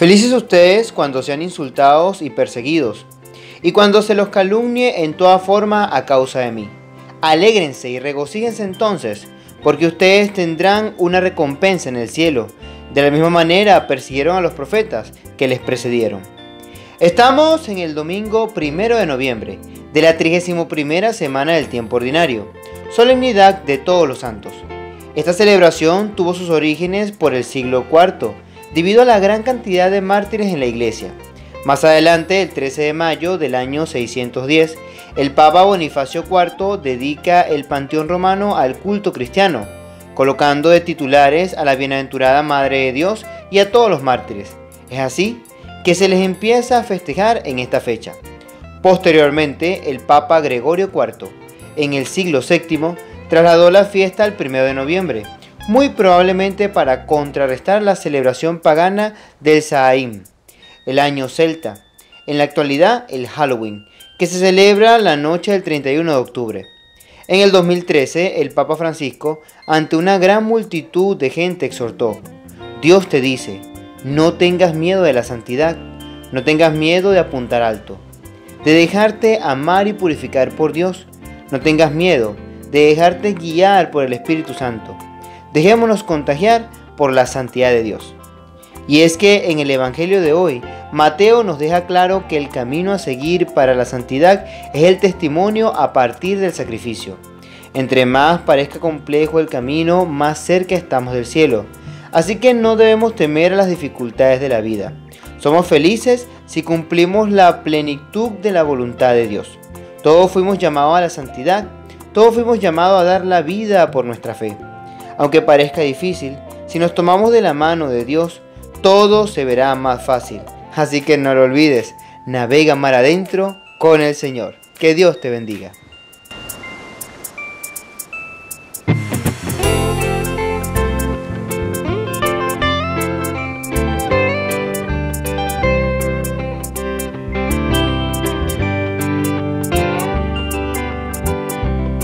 Felices ustedes cuando sean insultados y perseguidos, y cuando se los calumnie en toda forma a causa de mí. Alégrense y regocíjense entonces, porque ustedes tendrán una recompensa en el cielo. De la misma manera persiguieron a los profetas que les precedieron. Estamos en el domingo primero de noviembre, de la 31 semana del tiempo ordinario, solemnidad de todos los santos. Esta celebración tuvo sus orígenes por el siglo IV debido a la gran cantidad de mártires en la iglesia. Más adelante, el 13 de mayo del año 610, el Papa Bonifacio IV dedica el Panteón Romano al culto cristiano, colocando de titulares a la bienaventurada Madre de Dios y a todos los mártires. Es así que se les empieza a festejar en esta fecha. Posteriormente, el Papa Gregorio IV, en el siglo VII, trasladó la fiesta al 1 de noviembre, muy probablemente para contrarrestar la celebración pagana del Saaim, el año celta, en la actualidad el Halloween, que se celebra la noche del 31 de octubre. En el 2013, el Papa Francisco, ante una gran multitud de gente, exhortó, Dios te dice, no tengas miedo de la santidad, no tengas miedo de apuntar alto, de dejarte amar y purificar por Dios, no tengas miedo de dejarte guiar por el Espíritu Santo Dejémonos contagiar por la santidad de Dios. Y es que en el Evangelio de hoy, Mateo nos deja claro que el camino a seguir para la santidad es el testimonio a partir del sacrificio. Entre más parezca complejo el camino, más cerca estamos del cielo. Así que no debemos temer a las dificultades de la vida. Somos felices si cumplimos la plenitud de la voluntad de Dios. Todos fuimos llamados a la santidad, todos fuimos llamados a dar la vida por nuestra fe. Aunque parezca difícil, si nos tomamos de la mano de Dios, todo se verá más fácil. Así que no lo olvides, navega mar adentro con el Señor. Que Dios te bendiga.